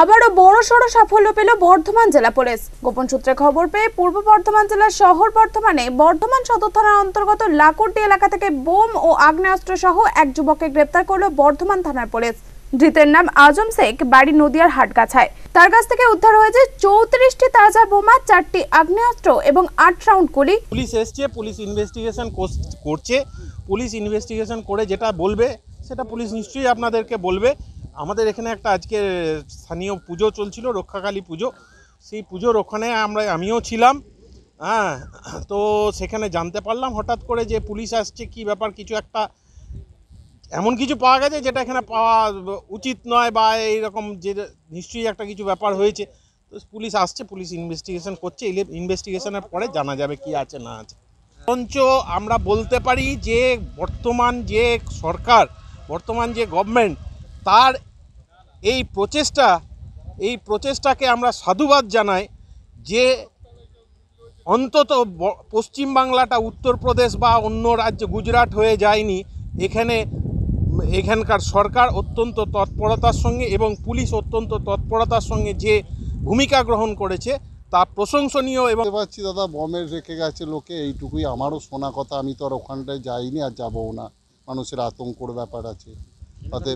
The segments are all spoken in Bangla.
আবারও বড় সড় সাফল্য পেল বর্ধমান জেলা পুলিশ। গোপন সূত্রে খবর পেয়ে পূর্ব বর্ধমান জেলার শহর বর্ধমানে বর্ধমান সদর থানার অন্তর্গত লাকুরডি এলাকা থেকে বোম ও আগ্নেয়াস্ত্র সহ এক যুবককে গ্রেপ্তার করল বর্ধমান থানার পুলিশ। ধৃতের নাম আজম শেখ, বাড়ি নদিয়ার হাটগাছায়। তার কাছ থেকে উদ্ধার হয়েছে চৌত্রিশটি তাজা বোমা, চারটি আগ্নেয়াস্ত্র এবং আট রাউন্ড গুলি। পুলিশ এসছে, পুলিশ ইনভেস্টিগেশন করছে। পুলিশ ইনভেস্টিগেশন করে যেটা বলবে, সেটা পুলিশ নিশ্চয়ই আপনাদেরকে বলবে। আমাদের এখানে একটা আজকে স্থানীয় পুজো চলছিল, রক্ষাকালী পুজো। সেই পুজোর ওখানে আমরা, আমিও ছিলাম হ্যাঁ তো সেখানে জানতে পারলাম হঠাৎ করে যে পুলিশ আসছে, কি ব্যাপার, কিছু একটা এমন কিছু পাওয়া গেছে যেটা এখানে পাওয়া উচিত নয় বা এইরকম যে নিশ্চয়ই একটা কিছু ব্যাপার হয়েছে। তো পুলিশ আসছে, পুলিশ ইনভেস্টিগেশন করছে ইনভেস্টিগেশনের পরে জানা যাবে কি আছে, না আছে। বরঞ্চ আমরা বলতে পারি যে বর্তমান যে সরকার, বর্তমান যে গভর্নমেন্ট তার এই প্রচেষ্টা, এই প্রচেষ্টাকে আমরা সাধুবাদ জানাই যে অন্তত পশ্চিমবাংলাটা উত্তরপ্রদেশ বা অন্য রাজ্য গুজরাট হয়ে যায়নি। এখানে এখানকার সরকার অত্যন্ত তৎপরতার সঙ্গে এবং পুলিশ অত্যন্ত তৎপরতার সঙ্গে যে ভূমিকা গ্রহণ করেছে তা প্রশংসনীয় এবং পারছি দাদা, বমের রেখে গেছে লোকে, এইটুকুই আমারও শোনা কথা, আমি তো আর ওখানটায় যাইনি আর যাবও না। মানুষের আতঙ্কর ব্যাপার আছে। তাতে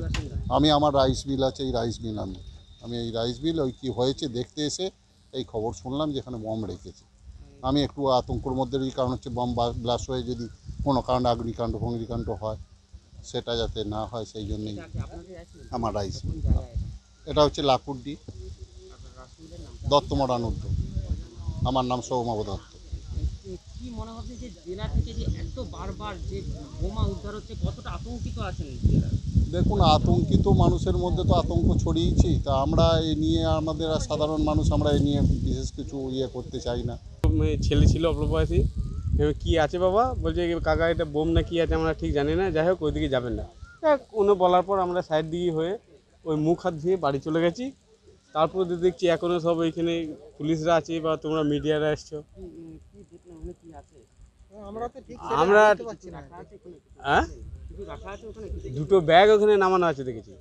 আমি আমার রাইস মিল আছে, এই রাইস মিল আমি আমি এই রাইস মিল ওই কী হয়েছে দেখতে এসে এই খবর শুনলাম যেখানে বম রেখেছে। আমি একটু আতঙ্কর মধ্যে কারণ হচ্ছে বম ব্লাস্ট হয়ে যদি কোনো কারণে অগ্নিকাণ্ড ফগ্নিকাণ্ড হয়, সেটা যাতে না হয়, সেই জন্যই আমার রাইস মিল। এটা হচ্ছে লাকুড্ডি দত্তমরান উদ্যোগ। আমার নাম সৌমাব দত্ত। কি মনে হচ্ছে যে জেলা থেকে যে এত বারবার যে বোমা উদ্ধার হচ্ছে কতটা আতঙ্কিত আছেন জেলা দেখুন আতঙ্কিত মানুষের মধ্যে তো আতঙ্ক ছড়িয়েছি তা আমরা এ নিয়ে আমাদের আর সাধারণ মানুষ আমরা এ নিয়ে বিশেষ কিছু ইয়ে করতে চাই না। ছেলে ছিল অল্প বয়সী এবার কী আছে বাবা? বলছে কাকা এটা বোম না কী আছে আমরা ঠিক জানি না। যাই হোক ওইদিকে যাবেন না। যাক, উনি বলার পর আমরা সাইড দিয়ে হয়ে ওই মুখ হাত ধুয়ে বাড়ি চলে গেছি। তারপর দিয়ে দেখছি এখনও সব ওইখানে পুলিশরা আছে বা তোমরা মিডিয়ারা এসছো কি দেখলেন ওখানে কি আছে আমরা হ্যাঁ কিছু রাখা আছে ওখানে দুটো ব্যাগ ওখানে নামানো আছে দেখেছি।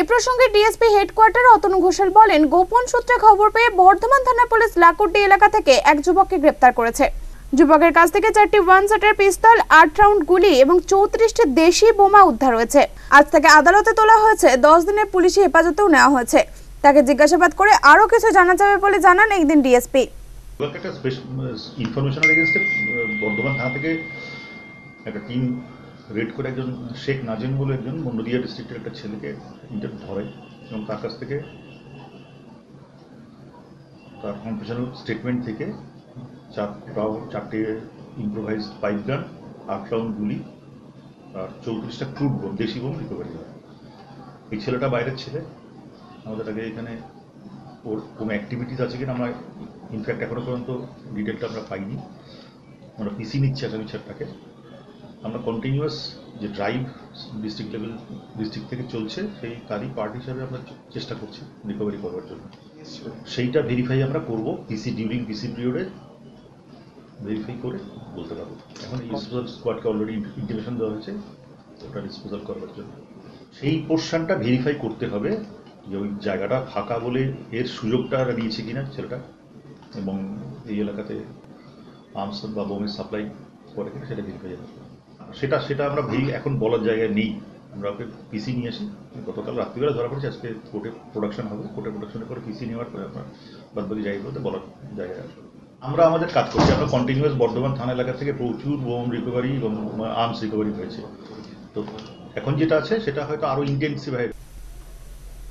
এ প্রসঙ্গে ডিএসপি হেডকোয়ার্টার অতনু ঘোষাল বলেন গোপন সূত্রে খবর পেয়ে বর্ধমান থানা পুলিশ লাকুড্ডি এলাকা থেকে এক যুবককে গ্রেপ্তার করেছে। যুবকের কাছ থেকে চারটি ওয়ান সেটের পিস্তল আট রাউন্ড গুলি এবং চৌত্রিশটি দেশি বোমা উদ্ধার হয়েছে। আজ তাকে আদালতে তোলা হয়েছে দশ দিনের পুলিশি হেফাজতেও নেওয়া হয়েছে। তাকে জিজ্ঞাসাবাদ করে আরও কিছু জানা যাবে বলে জানান একদিন ডিএসপি। একটা ইনফরমেশনের এগেনস্টে বর্ধমান থানা থেকে একটা টিম রেড করে একজন শেখ নাজিম বলে একজন নদিয়া ডিস্ট্রিক্টের একটা ছেলেকে ইন্টার ধরে এবং তার কাছ থেকে তার কনফেশনাল স্টেটমেন্ট থেকে চার রাউন্ড চারটে ইম্প্রোভাইজ পাইপ গান আট রাউন্ড গুলি, আর চৌত্রিশটা ক্রুড বোম দেশি বোম রিকভারি হয়। এই ছেলেটা বাইরের ছেলে। আমাদের আগে এখানে ওর কোনো অ্যাক্টিভিটিস আছে কিনা আমরা ইনফ্যাক্ট এখনও পর্যন্ত ডিটেলটা আমরা পাইনি। আমরা পিসি নিচ্ছি আগামী ছেলেটাকে আমরা কন্টিনিউয়াস যে ড্রাইভ ডিস্ট্রিক্ট লেভেল ডিস্ট্রিক্ট থেকে চলছে সেই তারই পার্ট হিসাবে আমরা চেষ্টা করছি রিকভারি করবার জন্য। সেইটা ভেরিফাই আমরা করব। পিসি ডিউরিং পিসি পিরিয়ডে ভেরিফাই করে বলতে পারব। এখন ডিসপোজাল স্কোয়াডকে অলরেডি ইন্টিমেশন দেওয়া হয়েছে ওটা ডিসপোজাল করবার জন্য। সেই পোর্শনটা ভেরিফাই করতে হবে যে ওই জায়গাটা ফাঁকা বলে এর সুযোগটা নিয়েছে কিনা ছেলেটা। এবং এই এলাকাতে আর্মস বা বোমের সাপ্লাই করে কিনা সেটা ভেরিফাই সেটা সেটা আমরা ভেরি এখন বলার জায়গায় নেই। আমরা ওকে পিসি নিয়ে আসি। গতকাল রাত্রিবেলা ধরা পড়েছে, আজকে কোর্টে প্রোডাকশন হবে। কোর্টে প্রোডাকশনের পরে পিসি নেওয়ার পরে আমরা বাদবাকি জায়গাগুলোতে বলার জায়গায় আসবে। আমরা আমাদের কাজ করছি। আমরা কন্টিনিউয়াস বর্ধমান থানা এলাকা থেকে প্রচুর বোম রিকভারি এবং আর্মস রিকভারি হয়েছে। তো এখন যেটা আছে, সেটা হয়তো আরও ইন্টেন্সিভ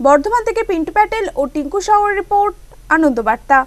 বর্ধমান থেকে পিন্টু প্যাটেল ও টিঙ্কু সাউর রিপোর্ট আনন্দ বার্তা